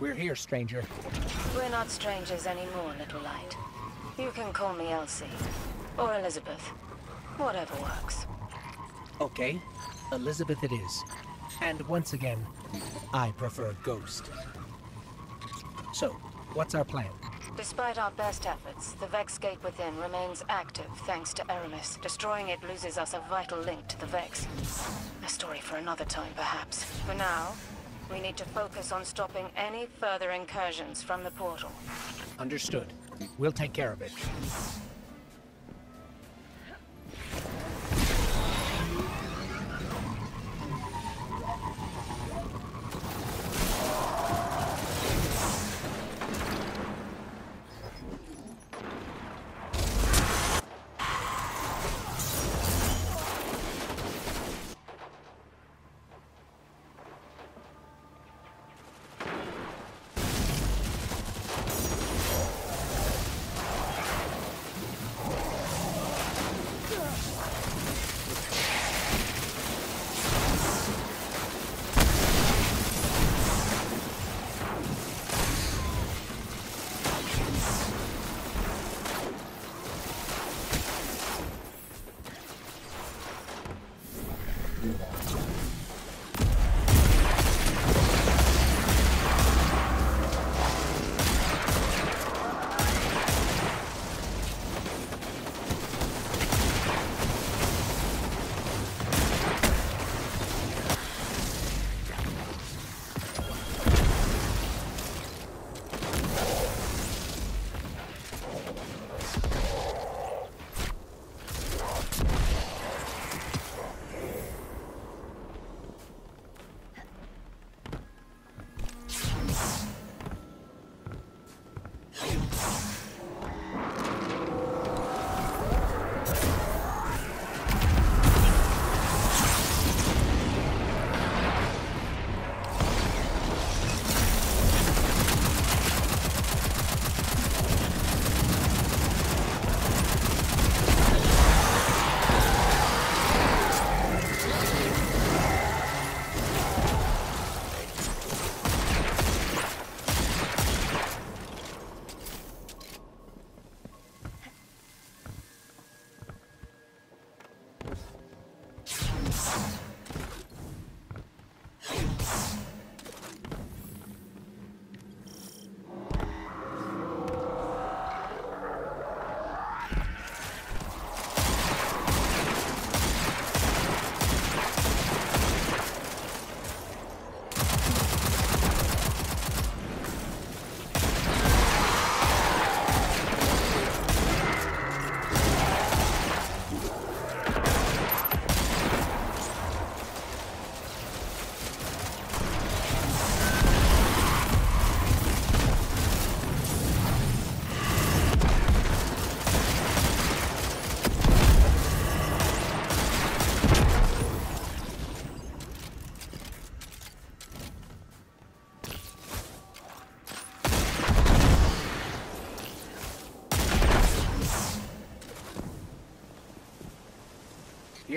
We're here, stranger. We're not strangers anymore, little light. You can call me Elsie. Or Elizabeth. Whatever works. Okay, Elizabeth it is. And once again, I prefer Ghost. So, what's our plan? Despite our best efforts, the Vex Gate within remains active thanks to Aramis. Destroying it loses us a vital link to the Vex. A story for another time, perhaps. For now, we need to focus on stopping any further incursions from the portal. Understood. We'll take care of it.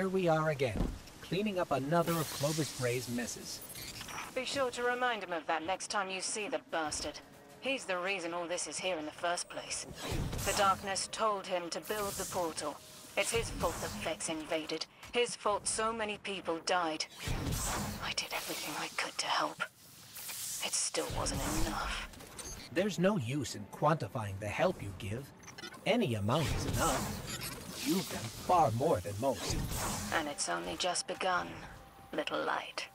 Here we are again, cleaning up another of Clovis Bray's messes. Be sure to remind him of that next time you see the bastard. He's the reason all this is here in the first place. The darkness told him to build the portal. It's his fault the Vex invaded. His fault so many people died. I did everything I could to help. It still wasn't enough. There's no use in quantifying the help you give. Any amount is enough. You've done far more than most. And it's only just begun, little light.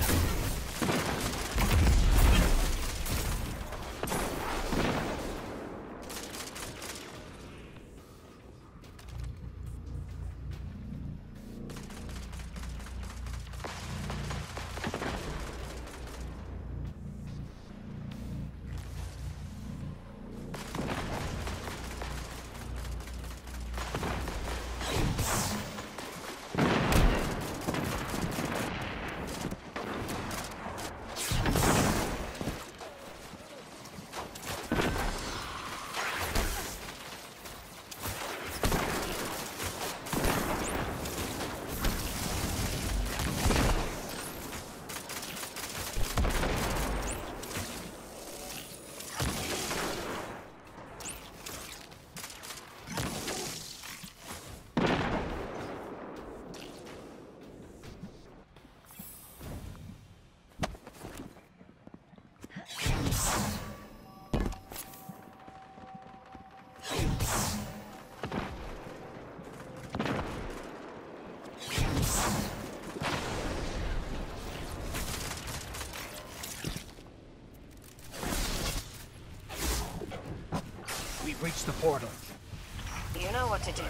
何? The portal. You know what to do.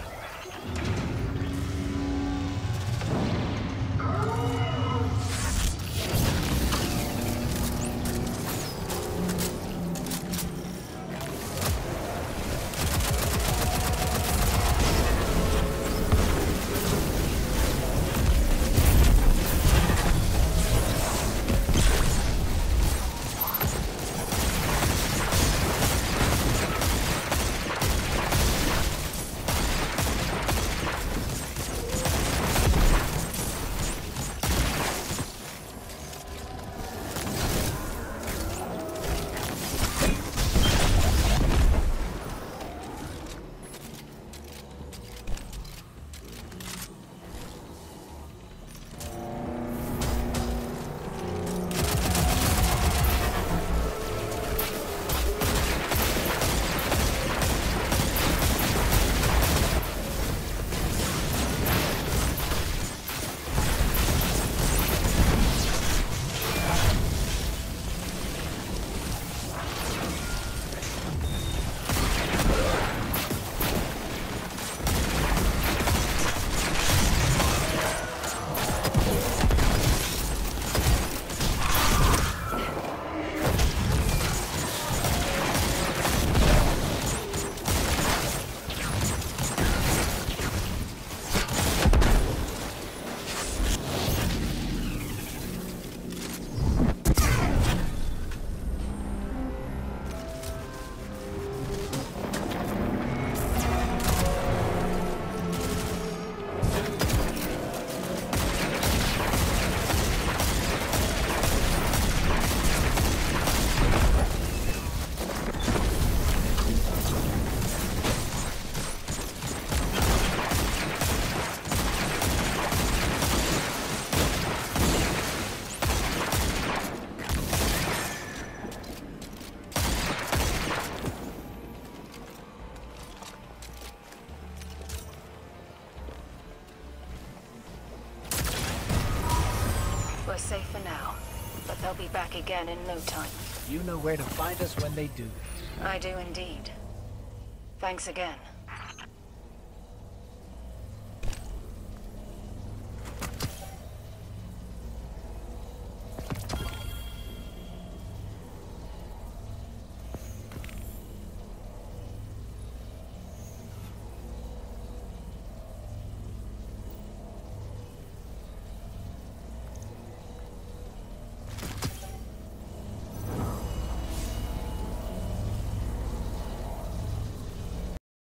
Safe for now, but they'll be back again in no time. You know where to find us when they do. I do indeed. Thanks again.